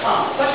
come.